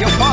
your body.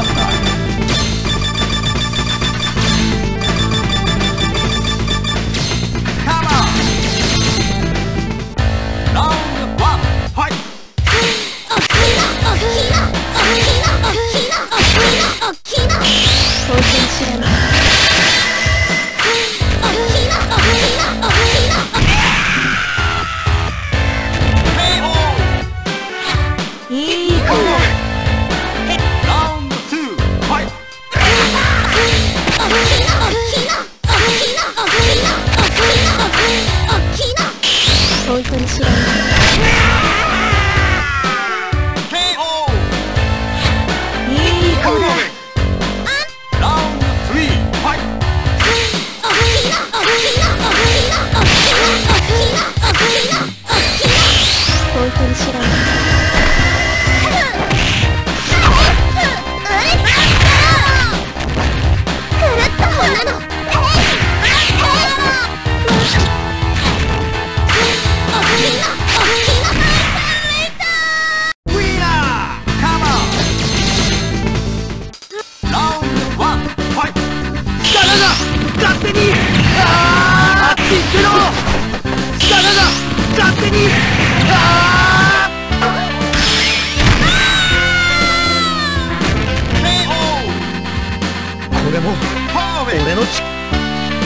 俺のち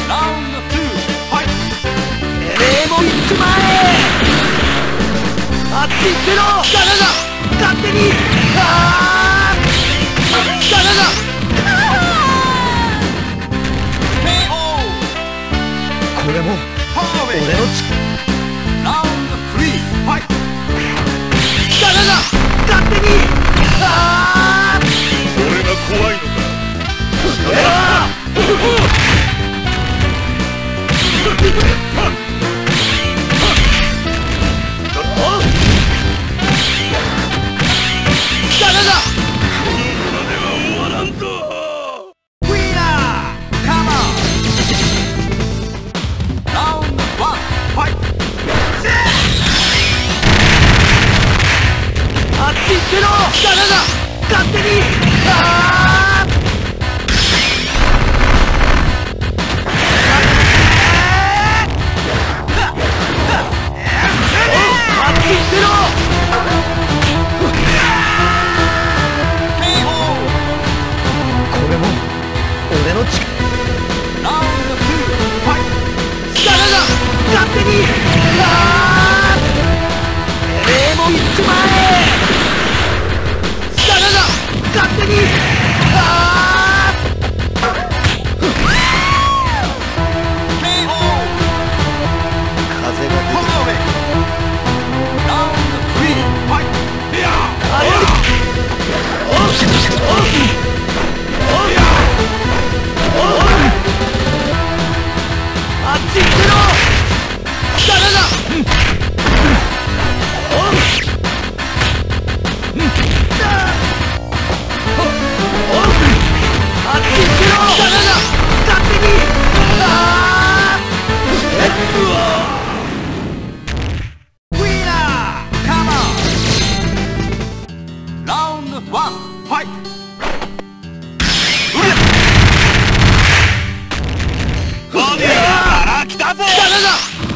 ラウンド2ファイトても行く前。あっち行ってろ。ガナナ勝手に。ああガナ誰が勝手に。勝手にああ勝手に。ああ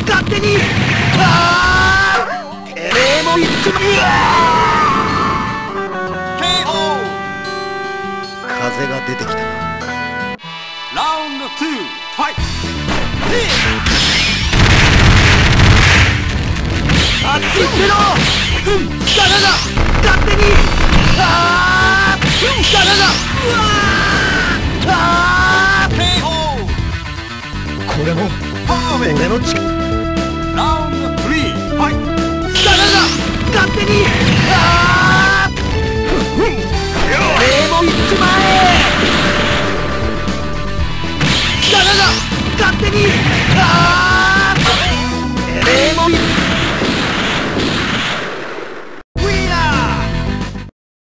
勝手にう出てきたラウンド2ファイトあっち行ってろうんだ勝手に！ああうんだうわ俺の力ラウンド3はいが勝手にああが勝手に。ああ